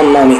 জাহান্নামী